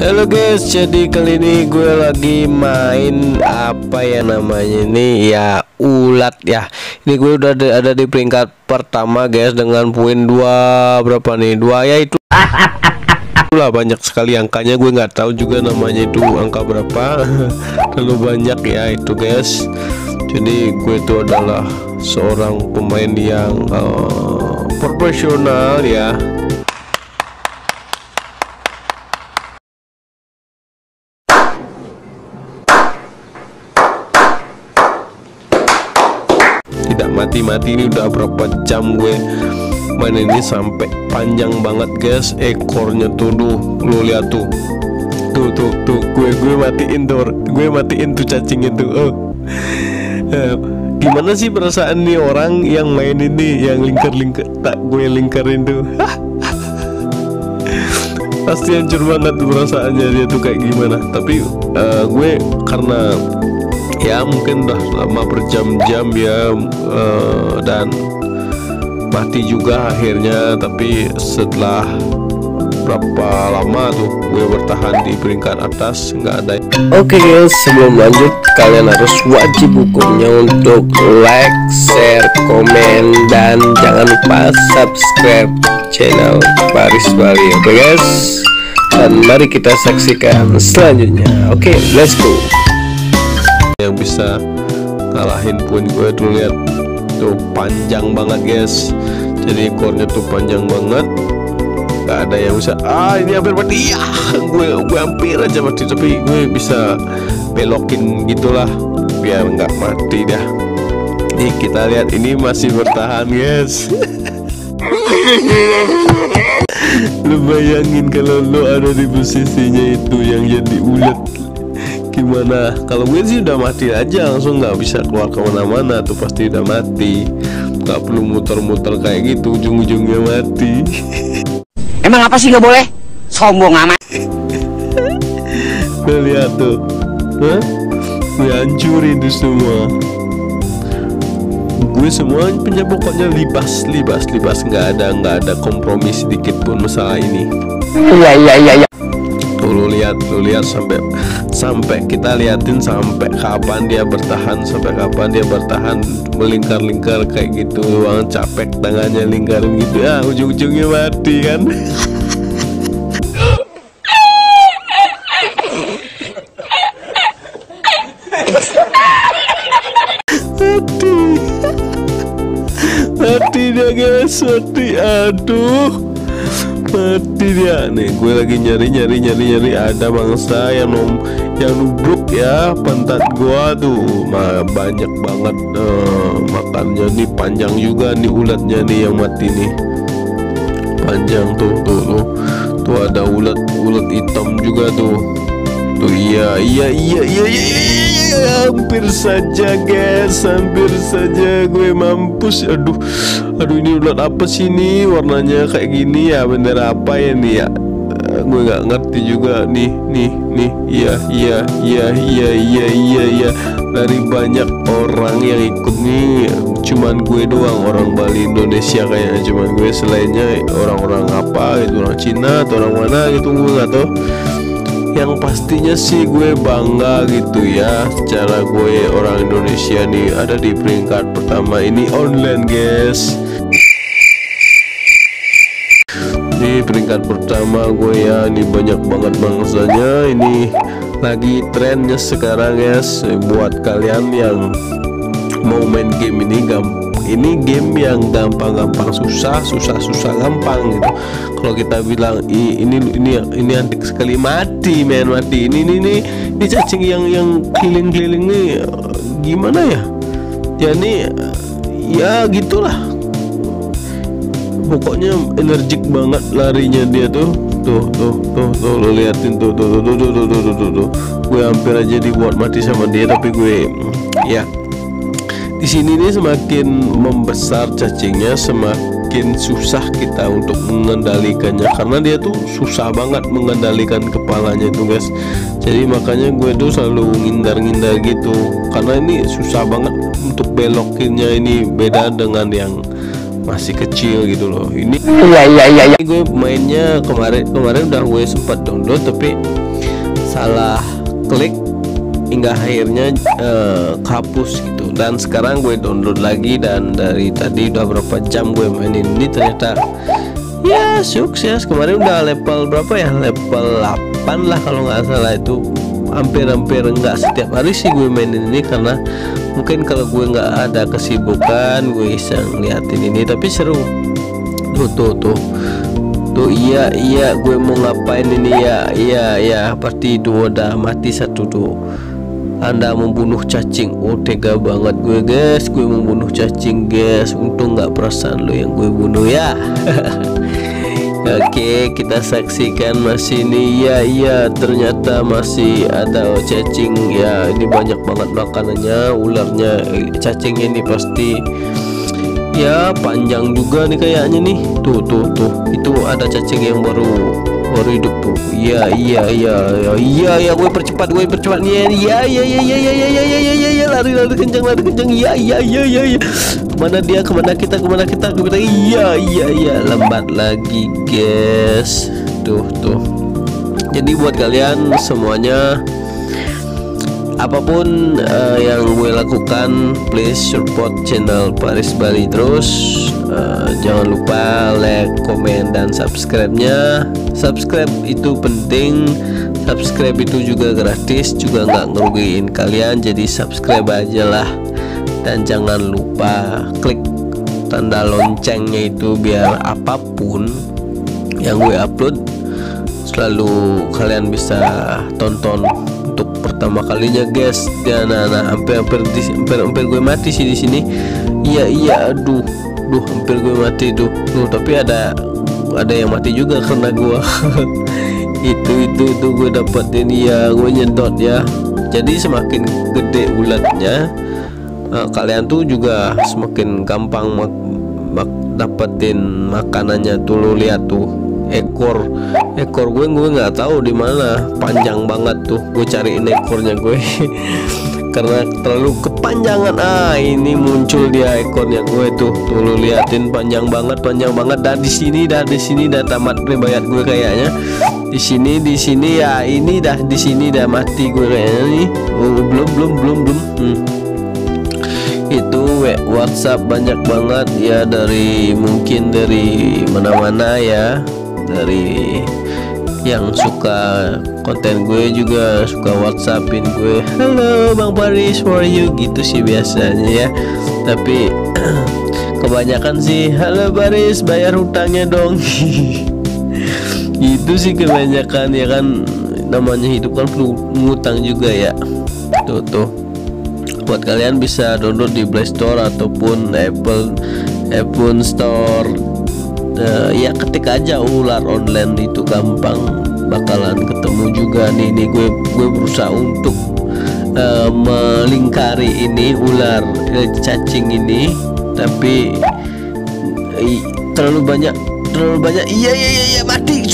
Halo guys, jadi kali ini gue lagi main apa ya namanya ini? Ya ulat ya. Ini gue udah ada, ada di peringkat pertama guys dengan poin dua berapa nih? Dua ya itu. Lah banyak sekali angkanya gue nggak tahu juga namanya itu angka berapa. Terlalu banyak ya itu guys. Jadi gue itu adalah seorang pemain yang uh, profesional ya mati-mati ini udah berapa jam gue? Main ini sampai panjang banget guys. Ekornya tuh tuh lu lihat tuh. Tuh tuh tuh. Gue gue matiin tuh. Gue matiin tuh cacing itu oh. Eh, gimana sih perasaan nih orang yang main ini yang lingkar-lingkar? Tak gue lingkarin tuh. Pasti hancur banget perasaannya dia tuh kayak gimana. Tapi eh, gue karena ya mungkin udah lama berjam-jam ya eh, dan mati juga akhirnya. Tapi setelah berapa lama tuh gue bertahan di peringkat atas nggak ada. Oke guys sebelum lanjut kalian harus wajib hukumnya untuk like, share, komen dan jangan lupa subscribe channel Paris Bali oke guys? Dan mari kita saksikan selanjutnya. Oke let's go yang bisa ngalahin pun gue. Tuh lihat. Tuh panjang banget guys. Jadi ekornya tuh panjang banget. Gak ada yang bisa. Ah ini hampir mati. Ya gue gue hampir aja mati. Tapi gue bisa belokin gitulah biar nggak mati dah. Nih kita lihat. Ini masih bertahan guys. Lu bayangin kalau lu ada di posisinya itu yang jadi ulet gimana kalau gue sih udah mati aja langsung nggak bisa keluar ke mana-mana tuh pasti udah mati nggak perlu muter-muter kayak gitu ujung-ujungnya mati Emang apa sih nggak boleh? Sombong amat. Tuh lihat tuh Hah? Gue hancurin tuh semua Gue semua punya pokoknya libas Libas, libas nggak ada nggak ada kompromi sedikit pun masalah ini Iya iya iya iya. Tuh lihat, lu lihat sampai sampai kita liatin sampai kapan dia bertahan, sampai kapan dia bertahan melingkar-lingkar kayak gitu, doang capek tangannya lingkarin gitu. Ya, ujung-ujungnya mati kan. mati. Mati dia guys mati. Aduh mati dia. Nih gue lagi nyari nyari nyari nyari. Ada bangsa yang nom yang nubruk ya. Pantat gua tuh. Mah banyak banget. Eh, makannya nih panjang juga nih ulatnya nih yang mati nih. Panjang tuh tuh tuh. Tuh ada ulat ulat hitam juga tuh. Tuh iya iya iya iya iya, iya, iya, iya. hampir saja guys. Hampir saja gue mampus. Aduh aduh ini ulat apa sih ini? Warnanya kayak gini ya bendera apa ya nih ya? Eh, gue nggak ngerti juga. Nih nih nih. Iya iya iya iya iya iya iya. Dari banyak orang yang ikut nih. Cuman gue doang orang Bali Indonesia kayaknya. Cuman gue selainnya orang-orang apa gitu orang Cina atau orang mana gitu gue nggak tahu. Yang pastinya sih gue bangga gitu ya secara gue orang Indonesia nih ada di peringkat pertama ini online guys. Di peringkat pertama gue ya ini banyak banget bangsanya. Ini lagi trennya sekarang guys. Buat kalian yang mau main game ini gam ini game yang gampang-gampang susah susah susah gampang gitu. Kalau kita bilang "Ih, ini ini ini antik sekali. Mati men mati. Ini ini ini, ini cacing yang yang keliling-keliling nih eh, gimana ya ya ini eh, ya gitulah. Pokoknya energik banget larinya dia tuh. Tuh tuh tuh tuh lo liatin tuh tuh tuh tuh tuh tuh tuh tuh, tuh, tuh. gue hampir aja dibuat mati sama dia tapi gue ya. Di sini nih semakin membesar cacingnya semakin susah kita untuk mengendalikannya karena dia tuh susah banget mengendalikan kepalanya itu guys. Jadi makanya gue tuh selalu ngindar-ngindar gitu karena ini susah banget untuk belokinnya ini beda dengan yang masih kecil gitu loh. Ini Iya iya iya ini gue mainnya kemarin kemarin udah gue sempat download tapi salah klik hingga akhirnya uh, kehapus gitu. Dan sekarang gue download lagi dan dari tadi udah berapa jam gue mainin ini ternyata ya sukses. Kemarin udah level berapa ya? Level 8 lah kalau nggak salah itu. Hampir-hampir nggak setiap hari sih gue mainin ini karena mungkin kalau gue nggak ada kesibukan gue bisa ngeliatin ini. Tapi seru. Tuh tuh tuh. Tuh iya iya gue mau ngapain ini? Ya iya iya. Pasti itu udah mati satu tuh anda membunuh cacing. Oh tega banget gue guys. Gue membunuh cacing guys. Untung gak perasaan lo yang gue bunuh ya. Oke kita saksikan masih ini. Ya iya ternyata masih ada cacing. Ya ini banyak banget makanannya Ularnya. Eh, cacing ini pasti Ya panjang juga nih kayaknya nih. Tuh tuh tuh. Itu ada cacing yang baru baru hidup tuh iya iya iya iya iya ya gue percepat gue percepat nih iya iya iya iya iya iya iya iya iya ya lari lari kencang lari kencang iya iya iya iya iya mana dia ke mana kita ke mana kita ke mana iya iya iya lambat lagi guys tuh tuh jadi buat kalian semuanya apa pun uh, yang gue lakukan please support channel Paris Bali terus. Uh, jangan lupa like komen dan subscribe nya subscribe itu penting. Subscribe itu juga gratis juga nggak ngerugiin kalian jadi subscribe aja lah. Dan jangan lupa klik tanda loncengnya itu biar apa pun yang gue upload selalu kalian bisa tonton untuk pertama kalinya guys. Dan nah, nah hampir hampir hampir hampir gue mati sih di sini. Iya iya aduh. Duh hampir gue mati tuh tuh tapi ada ada yang mati juga karena gua. Itu itu itu gue ini ya gue nyedot ya. Jadi semakin gede ulatnya uh, kalian tuh juga semakin gampang mak mak dapetin makanannya tuh. Lo lihat tuh ekor. Ekor gue gue nggak tahu di mana. Panjang banget tuh. Gue cariin ekornya gue. Karena terlalu kepanjangan. Ah ini muncul dia ekornya gue tuh. Tuh lu liatin. Panjang banget panjang banget. Dan di sini dah di sini dah. Tamat ribayat gue kayaknya. Di sini di sini. Ya ini dah di sini dah. Mati gue kayaknya nih. Oh, belum belum belum belum. Hmm. itu WhatsApp banyak banget. Ya dari mungkin dari mana-mana ya dari yang suka konten gue juga suka whatsappin gue. Halo bang Paris for you? Gitu sih biasanya ya. Tapi kebanyakan sih halo Paris bayar hutangnya dong. Itu sih kebanyakan ya kan namanya hidup kan perlu ngutang juga ya. Tuh tuh. Buat kalian bisa download di Play Store ataupun Apple Apple Store uh, ya ketik aja ular online itu gampang. Bakalan ketemu juga nih. Nih gue gue berusaha untuk uh, melingkari ini ular uh, cacing ini. Tapi terlalu banyak terlalu banyak. Iya iya iya, iya mati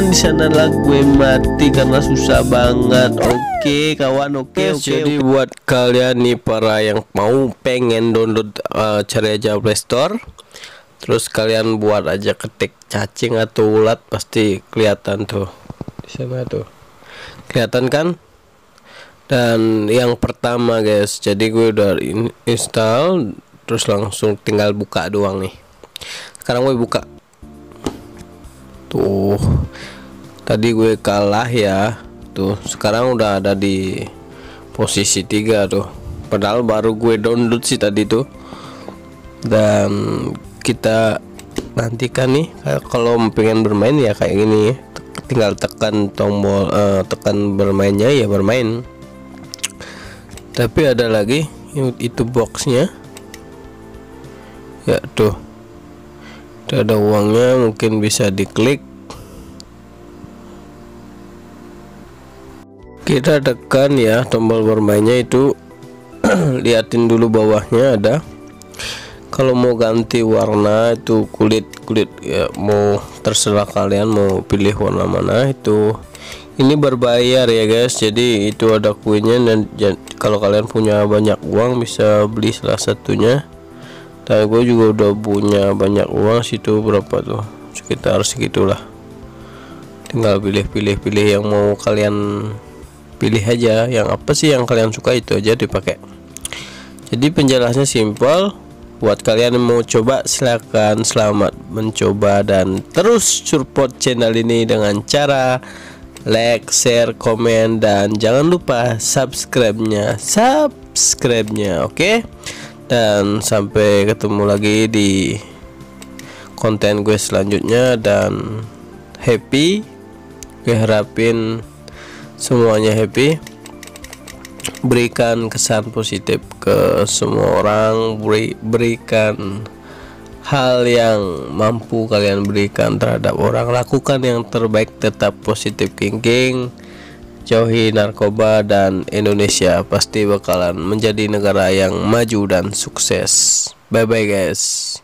main di sana lah gue mati karena susah banget. Oke kawan oke oke jadi buat kalian nih para yang mau pengen download uh, cari aja Play Store terus kalian buat aja ketik cacing atau ulat pasti kelihatan tuh di sana tuh. Kelihatan kan? Dan yang pertama guys jadi gue udah install terus langsung tinggal buka doang nih. Sekarang gue buka tuh. Tadi gue kalah ya. Tuh sekarang udah ada di posisi tiga tuh. Padahal baru gue download sih tadi tuh. Dan kita nantikan nih kalau pengen bermain ya kayak gini tinggal tekan tombol uh, tekan bermainnya ya bermain. Tapi ada lagi itu boxnya. Ya tuh tidak ada uangnya mungkin bisa diklik. Kita tekan ya tombol bermainnya itu. Liatin dulu bawahnya ada. Kalau mau ganti warna itu kulit kulit ya mau terserah kalian mau pilih warna mana itu. Ini berbayar ya guys jadi itu ada kuenya dan kalau kalian punya banyak uang bisa beli salah satunya dan gue juga udah punya banyak uang situ berapa tuh? Sekitar segitulah. Tinggal pilih-pilih pilih yang mau kalian pilih aja. Yang apa sih yang kalian suka itu aja dipakai. Jadi penjelasannya simpel. Buat kalian yang mau coba silahkan selamat mencoba dan terus support channel ini dengan cara like, share, komen dan jangan lupa subscribe-nya, subscribe-nya, oke? Okay? Dan sampai ketemu lagi di konten gue selanjutnya dan happy. Gue harapin semuanya happy. Berikan kesan positif ke semua orang, beri, berikan hal yang mampu kalian berikan terhadap orang lakukan yang terbaik tetap positif thinking jauhi narkoba dan Indonesia pasti bakalan menjadi negara yang maju dan sukses. Bye bye guys